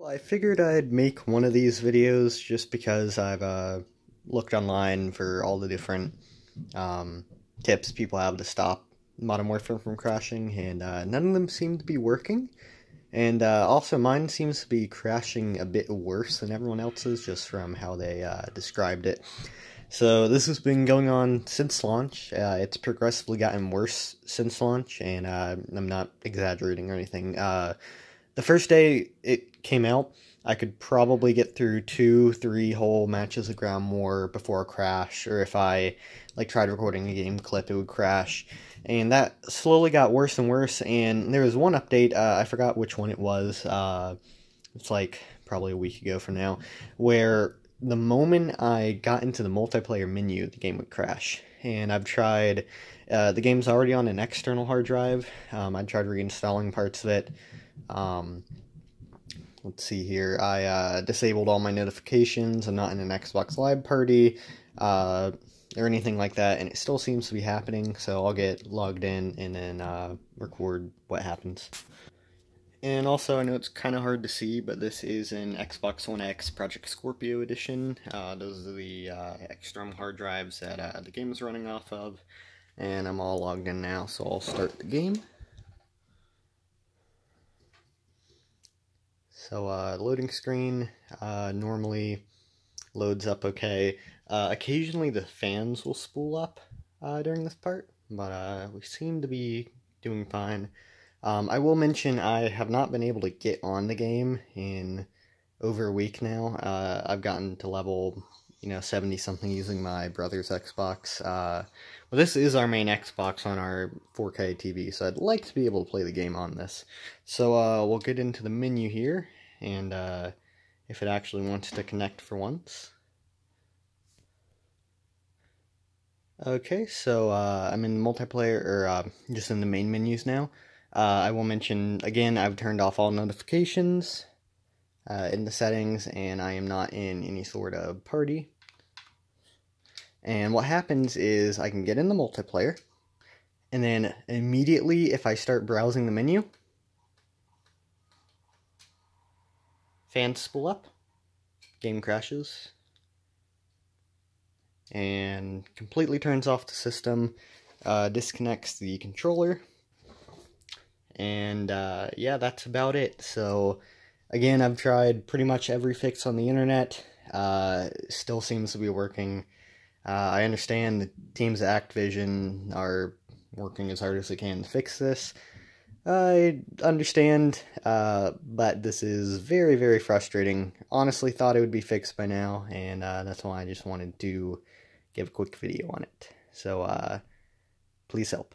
Well, I figured I'd make one of these videos just because I've uh, looked online for all the different um, tips people have to stop Modern Warfare from crashing, and uh, none of them seem to be working. And uh, also, mine seems to be crashing a bit worse than everyone else's, just from how they uh, described it. So this has been going on since launch. Uh, it's progressively gotten worse since launch, and uh, I'm not exaggerating or anything. The first day it came out, I could probably get through two, three whole matches of ground war before a crash, or if I like tried recording a game clip, it would crash. And that slowly got worse and worse. And there was one update, uh, I forgot which one it was. Uh, it's like probably a week ago from now, where the moment I got into the multiplayer menu, the game would crash. And I've tried, uh, the game's already on an external hard drive. Um, I tried reinstalling parts of it. Um, let's see here. I uh, disabled all my notifications. I'm not in an Xbox Live party uh, or anything like that, and it still seems to be happening. So I'll get logged in and then uh, record what happens. And also, I know it's kind of hard to see, but this is an Xbox One X Project Scorpio edition. Uh, those are the uh, external hard drives that uh, the game is running off of. And I'm all logged in now, so I'll start the game. So uh, loading screen uh, normally loads up okay. Uh, occasionally the fans will spool up uh, during this part, but uh, we seem to be doing fine. Um, I will mention I have not been able to get on the game in over a week now. Uh, I've gotten to level, you know, 70 something using my brother's Xbox. Well, this is our main Xbox on our 4K TV, so I'd like to be able to play the game on this. So we'll get into the menu here, and uh, if it actually wants to connect for once. Okay, so uh, I'm in multiplayer, or uh, just in the main menus now. Uh, I will mention, again, I've turned off all notifications uh, in the settings, and I am not in any sort of party. And what happens is I can get in the multiplayer, and then immediately if I start browsing the menu, fans spool up, game crashes, and completely turns off the system, uh, disconnects the controller, and uh, yeah, that's about it. So, again, I've tried pretty much every fix on the internet. Uh, still seems to be working. Uh, I understand the teams at Activision are working as hard as they can to fix this. I understand, uh, but this is very, very frustrating. Honestly, thought it would be fixed by now, and uh, that's why I just wanted to give a quick video on it. So, uh, please help.